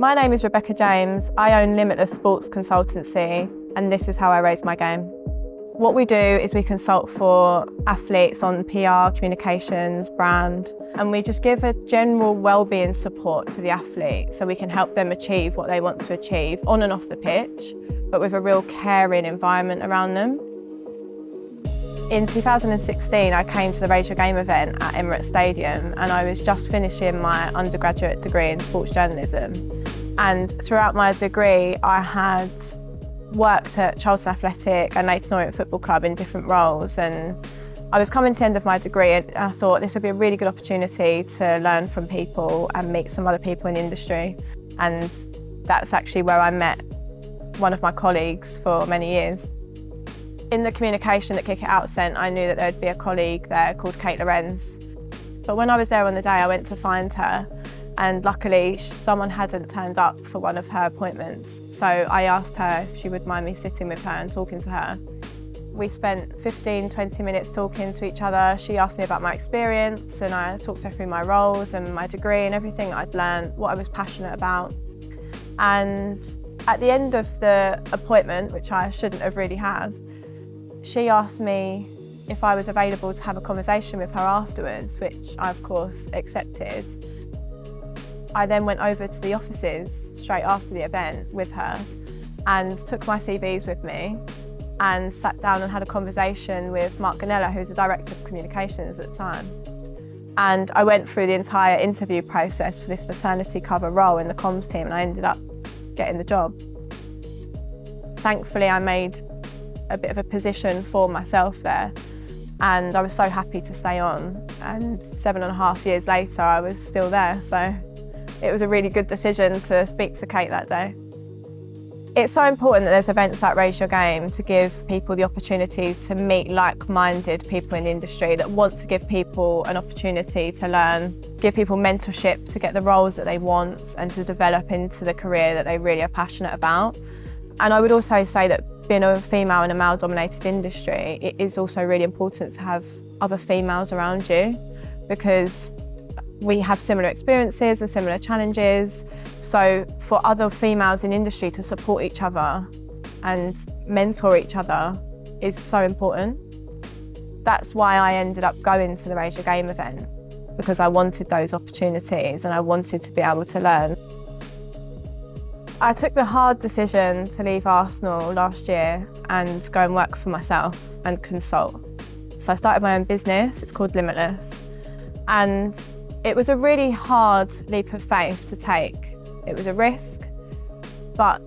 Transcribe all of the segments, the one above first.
My name is Rebecca James. I own Limitless Sports Consultancy, and this is how I raise my game. What we do is we consult for athletes on PR, communications, brand, and we just give a general well-being support to the athlete so we can help them achieve what they want to achieve on and off the pitch, but with a real caring environment around them. In 2016, I came to the Raise Your Game event at Emirates Stadium and I was just finishing my undergraduate degree in sports journalism. And throughout my degree, I had worked at Charlton Athletic and Leyton Orient Football Club in different roles. And I was coming to the end of my degree and I thought this would be a really good opportunity to learn from people and meet some other people in the industry. And that's actually where I met one of my colleagues for many years. In the communication that Kick It Out sent, I knew that there'd be a colleague there called Kate Lorenz. But when I was there on the day, I went to find her, and luckily, someone hadn't turned up for one of her appointments. So I asked her if she would mind me sitting with her and talking to her. We spent 15, 20 minutes talking to each other. She asked me about my experience, and I talked her through my roles and my degree and everything I'd learned, what I was passionate about. And at the end of the appointment, which I shouldn't have really had, she asked me if I was available to have a conversation with her afterwards, which I of course accepted. I then went over to the offices straight after the event with her and took my CVs with me and sat down and had a conversation with Mark Gonnella, who's the Director of Communications at the time. And I went through the entire interview process for this maternity cover role in the comms team and I ended up getting the job. Thankfully, I made a bit of a position for myself there. And I was so happy to stay on. And seven and a half years later, I was still there. So it was a really good decision to speak to Kate that day. It's so important that there's events like Raise Your Game to give people the opportunity to meet like-minded people in the industry that want to give people an opportunity to learn, give people mentorship to get the roles that they want and to develop into the career that they really are passionate about. And I would also say that being a female in a male dominated industry, it is also really important to have other females around you because we have similar experiences and similar challenges. So for other females in industry to support each other and mentor each other is so important. That's why I ended up going to the Raise Your Game event because I wanted those opportunities and I wanted to be able to learn. I took the hard decision to leave Arsenal last year and go and work for myself and consult. So I started my own business, it's called Limitless. And it was a really hard leap of faith to take. It was a risk, but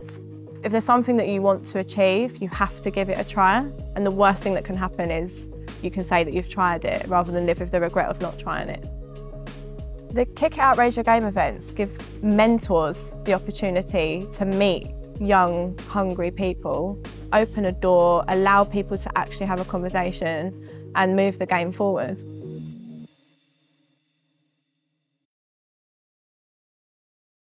if there's something that you want to achieve, you have to give it a try. And the worst thing that can happen is you can say that you've tried it rather than live with the regret of not trying it. The Kick It Out Your Game events give mentors the opportunity to meet young, hungry people, open a door, allow people to actually have a conversation and move the game forward.